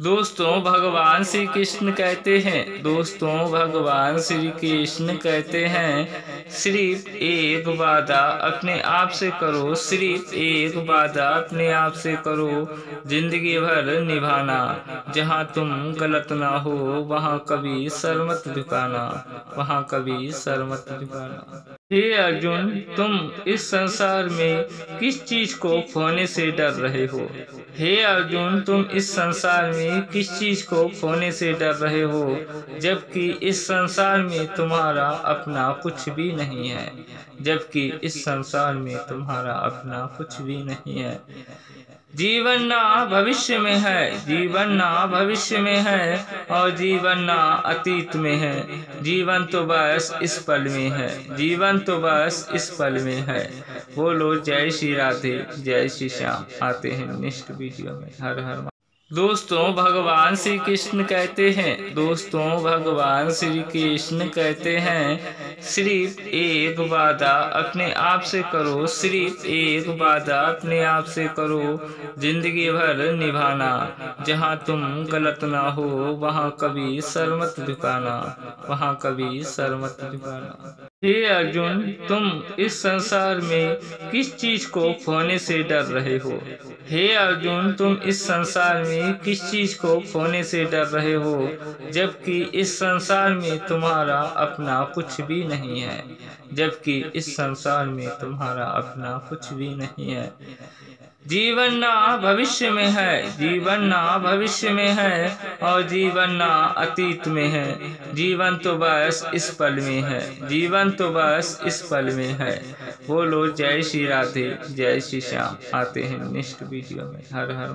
दोस्तों, भगवान श्री कृष्ण कहते हैं। दोस्तों, भगवान श्री कृष्ण कहते हैं, सिर्फ़ एक वादा अपने आप से करो, सिर्फ़ एक वादा अपने आप से करो, ज़िंदगी भर निभाना। जहाँ तुम गलत ना हो, वहाँ कभी सरमत झुकाना, वहाँ कभी सरमत झुकाना। हे अर्जुन, तुम इस संसार में किस चीज़ को खोने से डर रहे हो? हे अर्जुन, तुम इस संसार में किस चीज़ को खोने से डर रहे हो? जबकि इस संसार में तुम्हारा अपना कुछ भी नहीं है। जबकि इस संसार में तुम्हारा अपना कुछ भी नहीं है। जीवन ना भविष्य में है, जीवन ना भविष्य में है और जीवन ना अतीत में है। जीवन तो बस इस पल में है, जीवन तो बस इस पल में है। बोलो जय श्री राधे, जय श्री श्याम। आते हैं नेक्स्ट वीडियो में। हर हर दोस्तों, भगवान श्री कृष्ण कहते हैं। दोस्तों, भगवान श्री कृष्ण कहते हैं, सिर्फ़ एक वादा अपने आप से करो, सिर्फ़ एक वादा अपने आप से करो, ज़िंदगी भर निभाना। जहाँ तुम गलत ना हो, वहाँ कभी सरमत झुकाना, वहाँ कभी सरमत झुकाना। हे अर्जुन, तुम इस संसार में किस चीज़ को खोने से डर रहे हो? हे अर्जुन, तुम इस संसार में किस चीज़ को खोने से डर रहे हो? जबकि इस संसार में तुम्हारा अपना कुछ भी नहीं है। जबकि इस संसार में तुम्हारा अपना कुछ भी नहीं है। जीवन ना भविष्य में है, जीवन ना भविष्य में है और जीवन ना अतीत में है। जीवन तो बस इस पल में है। जीवन तो बस इस पल में है। वो लोग जय श्री राधे, जय श्री श्याम आते हैं नेक्स्ट वीडियो में। हर हर